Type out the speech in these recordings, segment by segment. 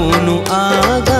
అవును ఆగా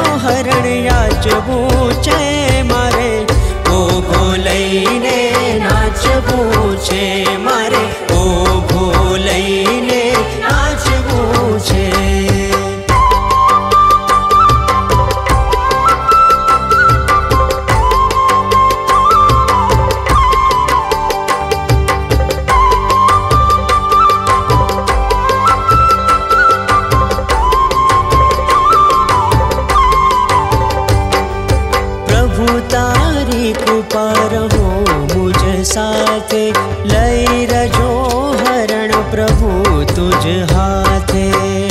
तारी कृपा रहो मुझ साथ। सा रजो हरण प्रभु तुझ हाथे।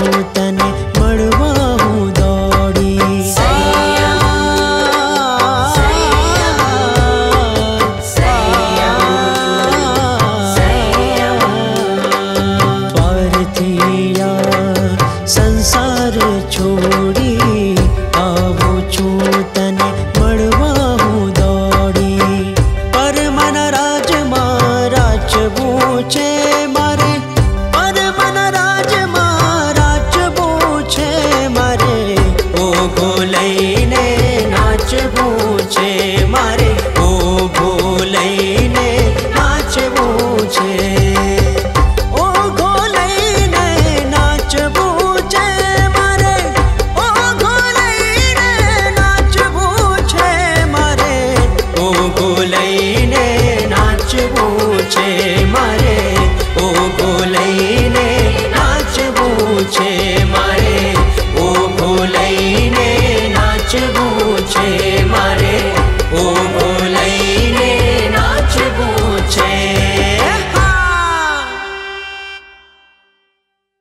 होता